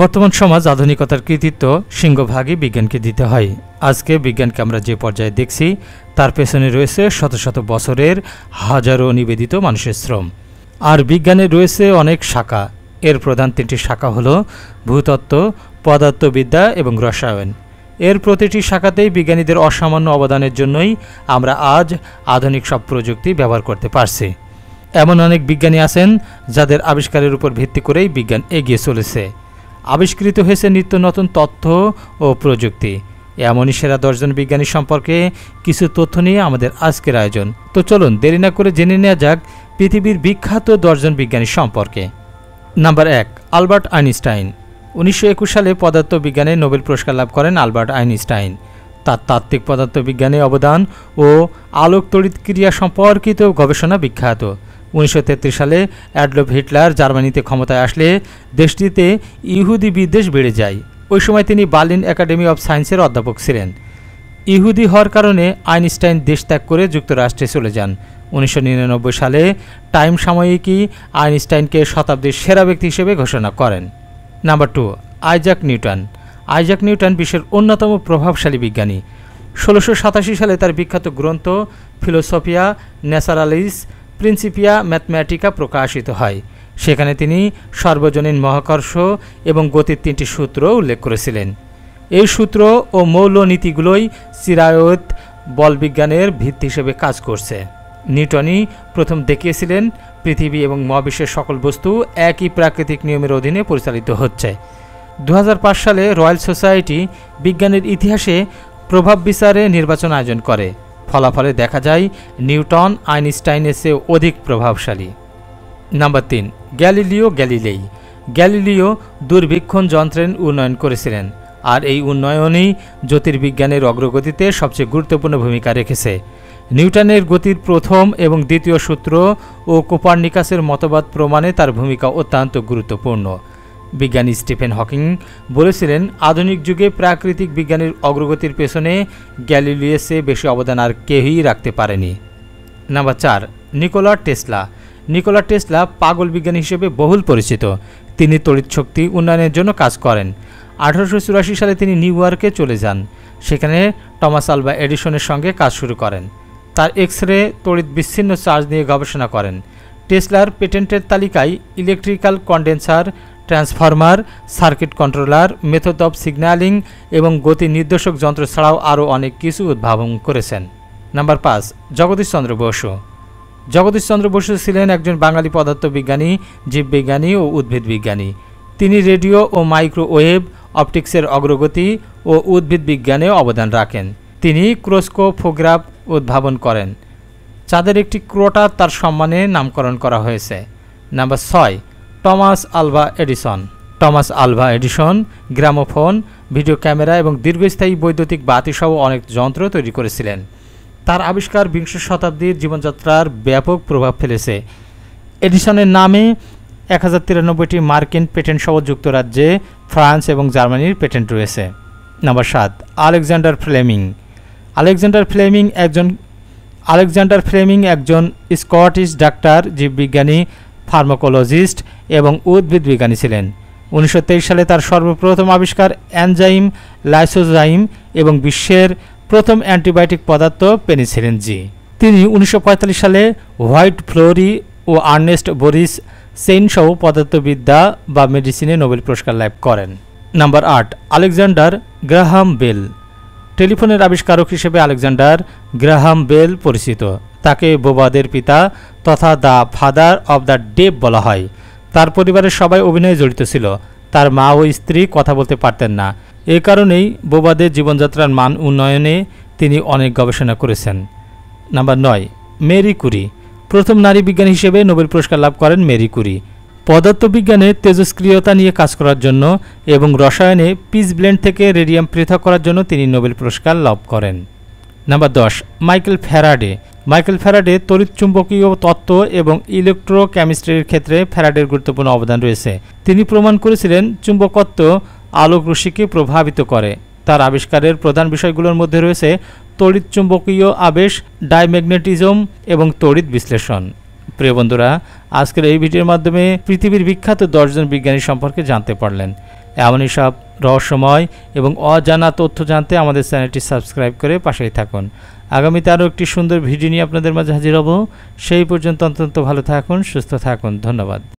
বর্তমান সমাজ আধুনিকতার কৃতিত্ব সিংহভাগই বিজ্ঞানকে দিতে হয়। আজকে বিজ্ঞানকে আমরা যে পর্যায়ে দেখছি, তার পেছনে রয়েছে শত শত বছরের হাজারো নিবেদিত মানুষের শ্রম। আর বিজ্ঞানে রয়েছে অনেক শাখা। এর প্রধান তিনটি শাখা হল ভূতত্ত্ব, পদার্থবিদ্যা এবং রসায়ন। এর প্রতিটি শাখাতেই বিজ্ঞানীদের অসামান্য অবদানের জন্যই আমরা আজ আধুনিক সব প্রযুক্তি ব্যবহার করতে পারছি। এমন অনেক বিজ্ঞানী আছেন যাদের আবিষ্কারের উপর ভিত্তি করেই বিজ্ঞান এগিয়ে চলেছে। আবিষ্কৃত হয়েছে নিত্য নতুন তথ্য ও প্রযুক্তি। এমনই সেরা দশজন বিজ্ঞানী সম্পর্কে কিছু তথ্য নিয়ে আমাদের আজকের আয়োজন। তো চলুন, দেরি না করে জেনে নেওয়া যাক পৃথিবীর বিখ্যাত দশজন বিজ্ঞানী সম্পর্কে। নাম্বার এক, আলবার্ট আইনস্টাইন। উনিশশো একুশ সালে পদার্থবিজ্ঞানে নোবেল পুরস্কার লাভ করেন আলবার্ট আইনস্টাইন। তার তাত্ত্বিক পদার্থবিজ্ঞানে অবদান ও আলোক তড়িৎ ক্রিয়া সম্পর্কিত গবেষণা বিখ্যাত। উনিশশো তেত্রিশ সালে অ্যাডলফ হিটলার জার্মানিতে ক্ষমতায় আসলে দেশটিতে ইহুদি বিদ্বেষ বেড়ে যায়। ওই সময় তিনি বার্লিন একাডেমি অব সায়েন্সের অধ্যাপক ছিলেন। ইহুদি হওয়ার কারণে আইনস্টাইন দেশ ত্যাগ করে যুক্তরাষ্ট্রে চলে যান। উনিশশো নিরানব্বই সালে টাইম সাময়িকী আইনস্টাইনকে শতাব্দীর সেরা ব্যক্তি হিসেবে ঘোষণা করেন। Number two, Isaac Newton. Isaac Newton বিশ্বের অন্যতম প্রভাবশালী বিজ্ঞানী। ষোলোশো সালে তার বিখ্যাত গ্রন্থ ফিলোসফিয়া ন্যাচারালিস প্রিন্সিপিয়া ম্যাথমেটিকা প্রকাশিত হয়। সেখানে তিনি সর্বজনীন মহাকর্ষ এবং গতির তিনটি সূত্র উল্লেখ করেছিলেন। এই সূত্র ও মৌল নীতিগুলোই চিরায়ত বলবিজ্ঞানের ভিত্তি হিসেবে কাজ করছে। নিউটনই প্রথম দেখিয়েছিলেন, পৃথিবী এবং মহাবিশ্বের সকল বস্তু একই প্রাকৃতিক নিয়মের অধীনে পরিচালিত হচ্ছে। দু হাজার পাঁচ সালে রয়্যাল সোসাইটি বিজ্ঞানের ইতিহাসে প্রভাব বিচারে নির্বাচন আয়োজন করে। ফলাফলে দেখা যায় নিউটন আইনস্টাইনের চেয়ে অধিক প্রভাবশালী। নাম্বার তিন, গ্যালিলিও গ্যালিলেই। গ্যালিলিও দূরবীক্ষণ যন্ত্রের উন্নয়ন করেছিলেন আর এই উন্নয়নই জ্যোতির্বিজ্ঞানের অগ্রগতিতে সবচেয়ে গুরুত্বপূর্ণ ভূমিকা রেখেছে। নিউটনের গতির প্রথম এবং দ্বিতীয় সূত্র ও কোপার কোপার্নিকাসের মতবাদ প্রমাণে তার ভূমিকা অত্যন্ত গুরুত্বপূর্ণ। বিজ্ঞানী স্টিফেন হকিং বলেছিলেন, আধুনিক যুগে প্রাকৃতিক বিজ্ঞানের অগ্রগতির পেছনে গ্যালিলিয়াসে বেশি অবদান আর কেউই রাখতে পারেনি। নাম্বার চার, নিকোলা টেসলা। নিকোলা টেসলা পাগল বিজ্ঞানী হিসেবে বহুল পরিচিত। তিনি তড়িৎ শক্তি উন্নয়নের জন্য কাজ করেন। আঠারোশো চুরাশি সালে তিনি নিউ ইয়র্কে চলে যান। সেখানে টমাস আলবা এডিসনের সঙ্গে কাজ শুরু করেন। তার এক্স রে তড়িৎ বিচ্ছিন্ন চার্জ নিয়ে গবেষণা করেন। টেসলার পেটেন্টের তালিকায় electrical condenser transformer, circuit controller method of signalling এবং গতি নির্দেশক যন্ত্র ছাড়াও আরও অনেক কিছু উদ্ভাবন করেছেন। নাম্বার পাঁচ জগদীশচন্দ্র বসু। জগদীশচন্দ্র বসু ছিলেন একজন বাঙালি পদার্থবিজ্ঞানী, জীববিজ্ঞানী ও উদ্ভিদ বিজ্ঞানী। তিনি রেডিও ও মাইক্রোওয়েভ অপটিক্সের অগ্রগতি ও উদ্ভিদ বিজ্ঞানে অবদান রাখেন। তিনি ক্রোস্কোফোগ্রাফ উদ্ভাবন করেন। চাঁদের একটি ক্রোটা তার সম্মানে নামকরণ করা হয়েছে। নাম্বার ছয় Thomas Alva Edison. Thomas Alva Edison, gramophone, video camera এবং দীর্ঘস্থায়ী বৈদ্যুতিক বাতিসহ অনেক যন্ত্র তৈরি করেছিলেন। তার আবিষ্কার বিংশ শতাব্দীর জীবনযাত্রার ব্যাপক প্রভাব ফেলেছে। এডিসনের নামে এক হাজার তিরানব্বইটি মার্কিন পেটেন্ট সহ যুক্তরাজ্যে, ফ্রান্স এবং জার্মানির পেটেন্ট রয়েছে। নাম্বার সাত, আলেকজান্ডার ফ্লেমিং। আলেকজান্ডার ফ্লেমিং একজন আলেকজান্ডার ফ্লেমিং একজন স্কটিশ ডাক্তার, জীববিজ্ঞানী, ফার্মাকোলজিস্ট এবং উদ্ভিদ বিজ্ঞানী ছিলেন। উনিশশো তেইশ সালে তার সর্বপ্রথম আবিষ্কার অ্যানজাইম, লাইসোজাইম এবং বিশ্বের প্রথম অ্যান্টিবায়োটিক পদার্থ পেনিসিলিন জি তিনি উনিশশো পঁয়তাল্লিশ সালে হোয়াইট ফ্লোরি ও আর্নেস্ট বরিস সেইন সহ পদার্থবিদ্যা বা মেডিসিনে নোবেল পুরস্কার লাভ করেন। নাম্বার আট, আলেকজান্ডার গ্রাহাম বেল। টেলিফোনের আবিষ্কারক হিসেবে আলেকজান্ডার গ্রাহাম বেল পরিচিত। তাকে বোবাদের পিতা তথা the father of the deaf বলা হয়। তার পরিবারের সবাই অভিনয়ে জড়িত ছিল। তার মা ও স্ত্রী কথা বলতে পারতেন না। এ কারণেই বোবাদের জীবনযাত্রার মান উন্নয়নে তিনি অনেক গবেষণা করেছেন। নাম্বার নয়, মেরি কুরি। প্রথম নারী বিজ্ঞানী হিসেবে নোবেল পুরস্কার লাভ করেন মেরি কুরি। পদার্থবিজ্ঞানে তেজস্ক্রিয়তা নিয়ে কাজ করার জন্য এবং রসায়নে পিস ব্লেন্ড থেকে রেডিয়াম পৃথক করার জন্য তিনি নোবেল পুরস্কার লাভ করেন। নাম্বার দশ, মাইকেল ফ্যারাডে। মাইকেল ফ্যারাডে তড়িৎচুম্বকীয় তত্ত্ব এবং ইলেকট্রোকেমিস্ট্রির ক্ষেত্রে ফ্যারাডের গুরুত্বপূর্ণ অবদান রয়েছে। তিনি প্রমাণ করেছিলেন চুম্বকত্ব আলোক রশ্মিকে প্রভাবিত করে। তার আবিষ্কারের প্রধান বিষয়গুলোর মধ্যে রয়েছে তড়িৎ চুম্বকীয় আবেশ, ডাইম্যাগনেটিজম এবং তড়িৎ বিশ্লেষণ। প্রিয় বন্ধুরা, আজকের এই ভিডিওর মাধ্যমে পৃথিবীর বিখ্যাত দশজন বিজ্ঞানী সম্পর্কে জানতে পারলেন। এমনই সব রহস্যময় এবং অজানা তথ্য জানতে আমাদের চ্যানেলটি সাবস্ক্রাইব করে পাশেই থাকুন। আগামীতে আরও একটি সুন্দর ভিডিও নিয়ে আপনাদের মাঝে হাজির হব। সেই পর্যন্ত অত্যন্ত ভালো থাকুন, সুস্থ থাকুন। ধন্যবাদ।